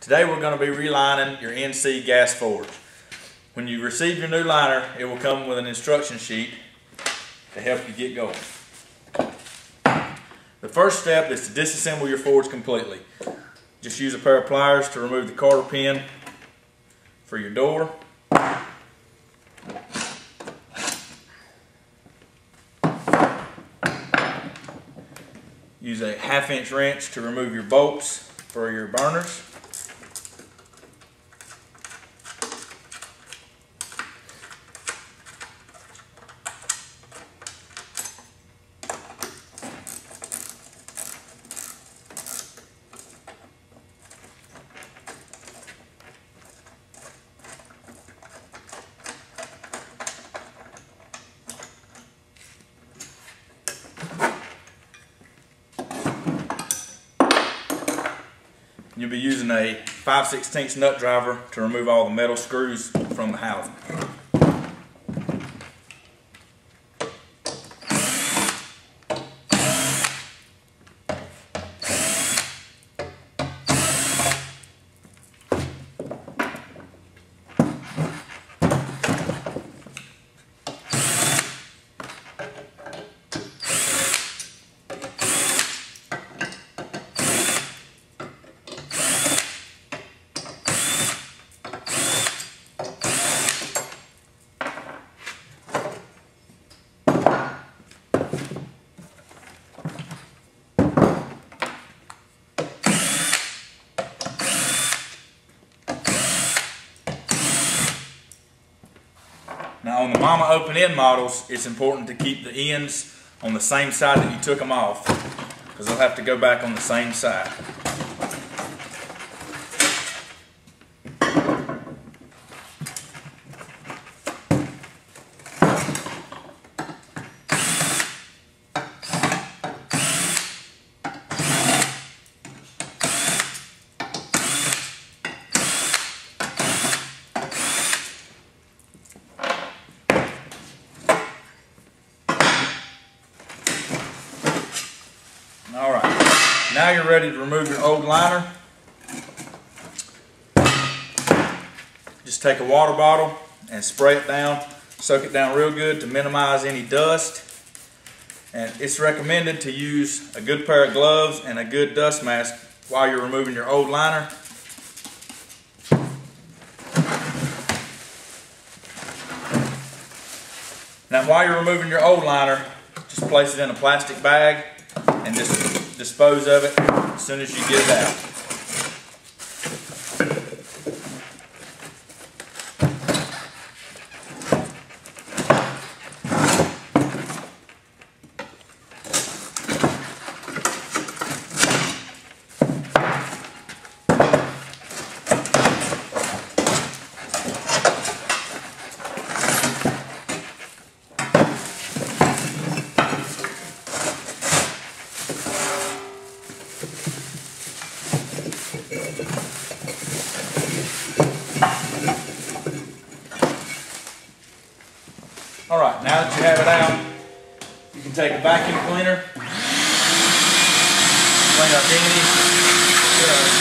Today we're going to be relining your NC gas forge. When you receive your new liner, it will come with an instruction sheet to help you get going. The first step is to disassemble your forge completely. Just use a pair of pliers to remove the cotter pin for your door. Use a half inch wrench to remove your bolts for your burners. You'll be using a 5 16 nut driver to remove all the metal screws from the housing. Momma open end models, it's important to keep the ends on the same side that you took them off because they'll have to go back on the same side. All right, now you're ready to remove your old liner. Just take a water bottle and spray it down, soak it down real good to minimize any dust. And it's recommended to use a good pair of gloves and a good dust mask while you're removing your old liner. Now while you're removing your old liner, just place it in a plastic bag and just dispose of it as soon as you get it out. All right, now that you have it out, you can take a vacuum cleaner, clean up any uh,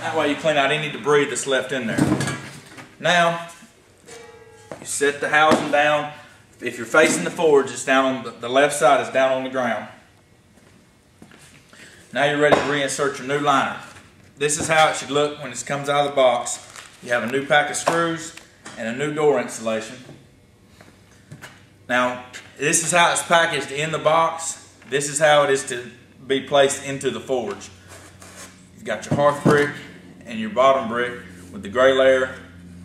That way you clean out any debris that's left in there. Now, you set the housing down. If you're facing the forge, it's down on the, the left side is down on the ground. Now you're ready to reinsert your new liner. This is how it should look when it comes out of the box. You have a new pack of screws and a new door installation. Now, this is how it's packaged in the box. This is how it is to be placed into the forge. You've got your hearth brick and your bottom brick with the gray layer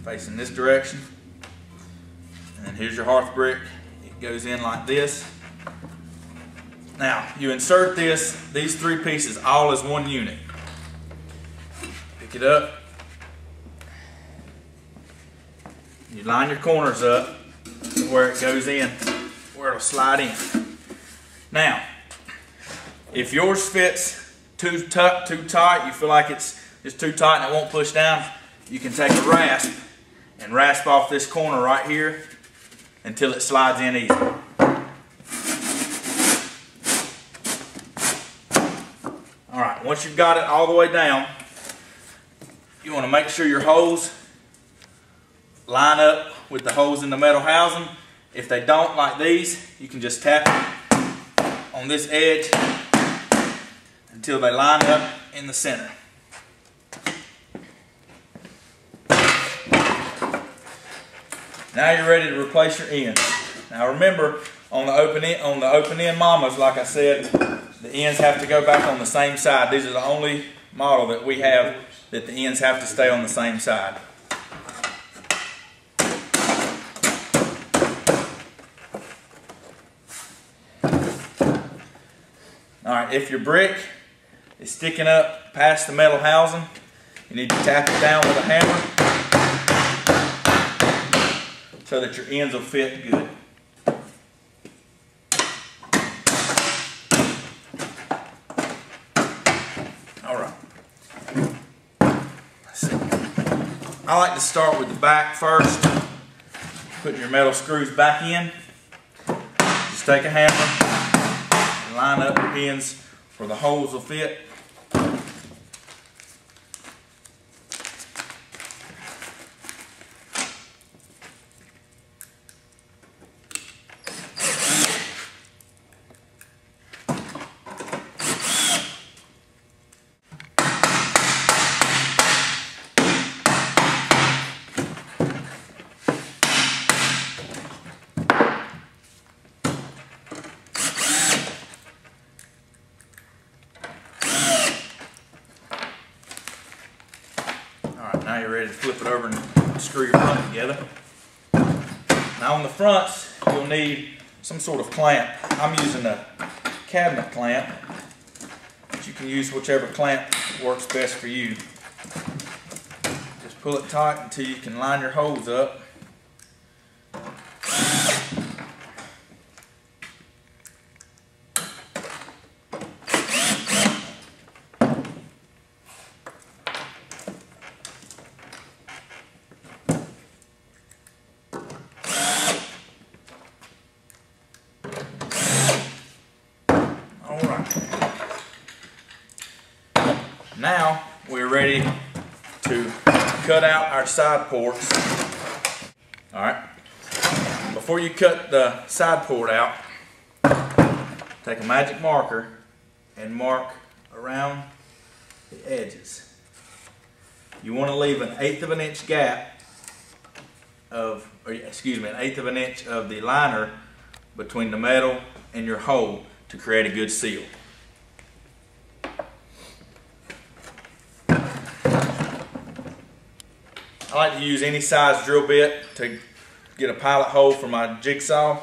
facing this direction. And then here's your hearth brick. It goes in like this. Now, you insert this, these three pieces all as one unit. Pick it up. You line your corners up where it goes in, where it'll slide in. Now, if yours fits too, tuck, too tight, you feel like it's, it's too tight and it won't push down, you can take a rasp and rasp off this corner right here until it slides in easy. All right, once you've got it all the way down, you want to make sure your holes line up with the holes in the metal housing. If they don't, like these, you can just tap on this edge until they line up in the center. Now you're ready to replace your ends. Now remember, on the open end, on the open end mommas, like I said, the ends have to go back on the same side. These are the only model that we have that the ends have to stay on the same side. All right, if your brick is sticking up past the metal housing, you need to tap it down with a hammer so that your ends will fit good. All right. I like to start with the back first, putting your metal screws back in. Just take a hammer, line up your pins where the holes will fit. Now you're ready to flip it over and screw your front together. Now on the fronts, you'll need some sort of clamp. I'm using a cabinet clamp, but you can use whichever clamp works best for you. Just pull it tight until you can line your holes up. Now we're ready to cut out our side ports. All right. Before you cut the side port out, take a magic marker and mark around the edges. You want to leave an eighth of an inch gap of, or excuse me, an eighth of an inch of the liner between the metal and your hole to create a good seal. I like to use any size drill bit to get a pilot hole for my jigsaw.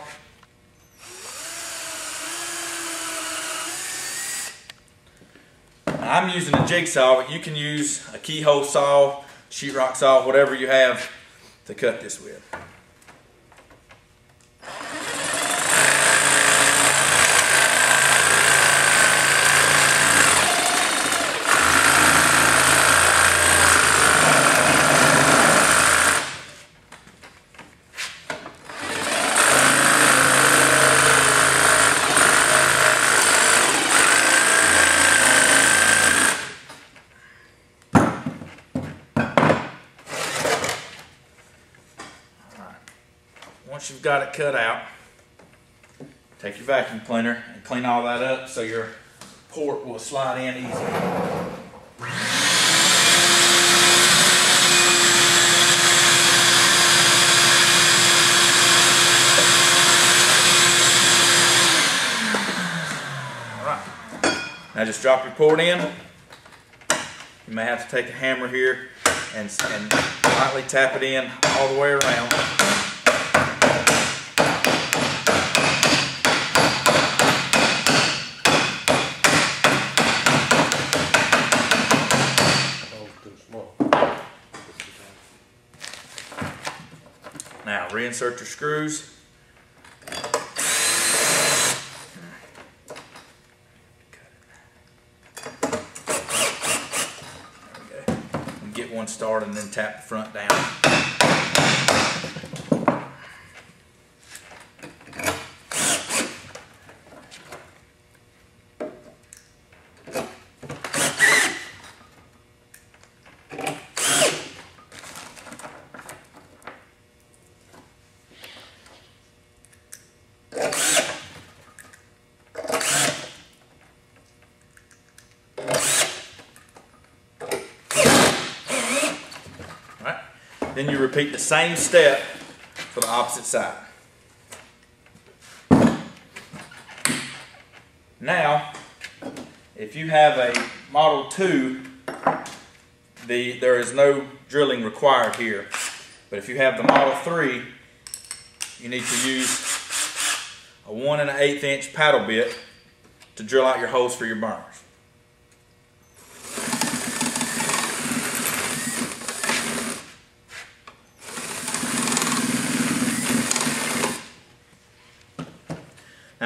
I'm using a jigsaw, but you can use a keyhole saw, sheetrock saw, whatever you have to cut this with. Once you've got it cut out, take your vacuum cleaner and clean all that up so your port will slide in easy. Now just drop your port in. You may have to take a hammer here and, and lightly tap it in all the way around. Now reinsert your screws. get one started and then tap the front down. Then you repeat the same step for the opposite side. Now, if you have a Model 2, the, there is no drilling required here. But if you have the Model 3, you need to use a one and an eighth inch paddle bit to drill out your holes for your burners.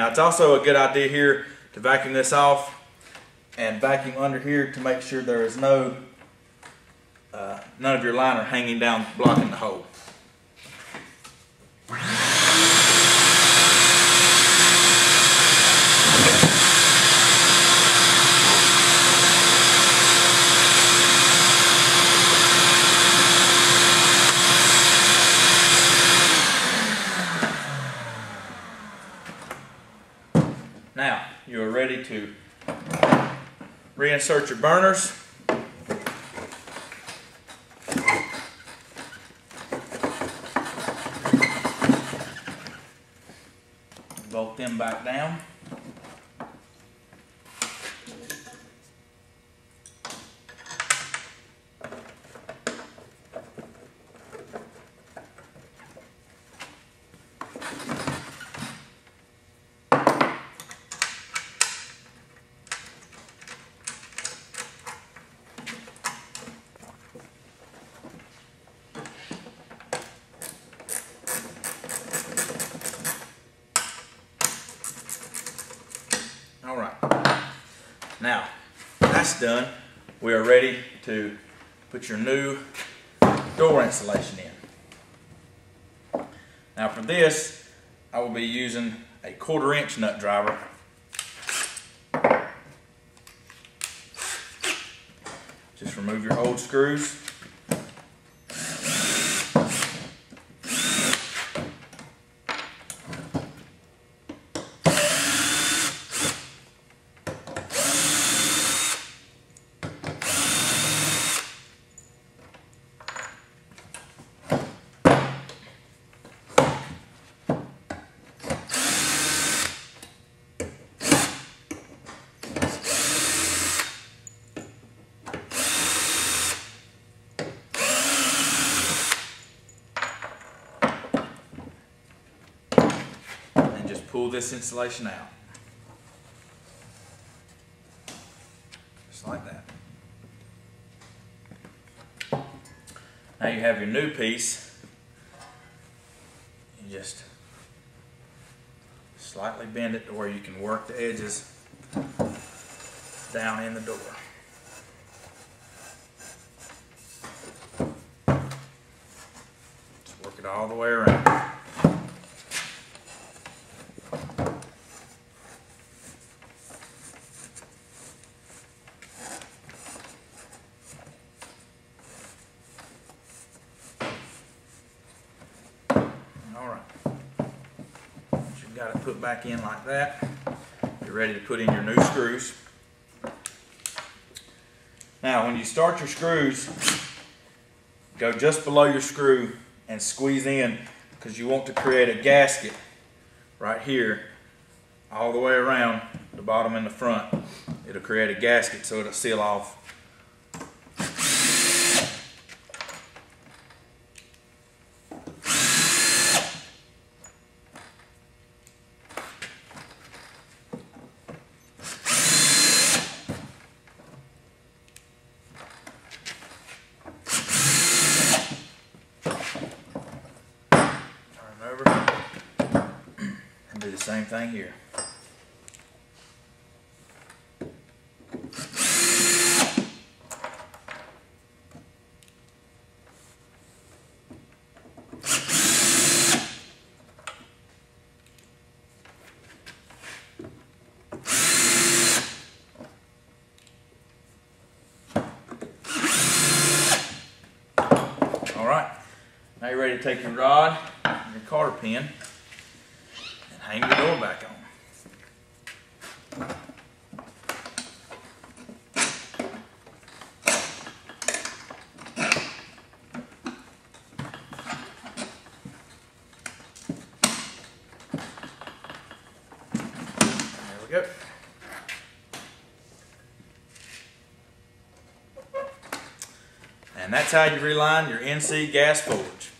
Now it's also a good idea here to vacuum this off and vacuum under here to make sure there is no uh, none of your liner hanging down blocking the hole. Now, you are to reinsert your burners. Bolt them back down. All right. Now, that's done. We are ready to put your new door installation in. Now for this, I will be using a quarter inch nut driver. Just remove your old screws. and just pull this insulation out. Just like that. Now you have your new piece. You just slightly bend it to where you can work the edges down in the door. Just work it all the way around. All right. Once you've got it put back in like that, you're ready to put in your new screws. Now, when you start your screws, go just below your screw and squeeze in because you want to create a gasket right here all the way around the bottom and the front. It'll create a gasket so it'll seal off Turn over and do the same thing here. All right. Now you're ready to take your rod and your cotter pin hang the door back on. There we go. And that's how you reline your NC gas forge.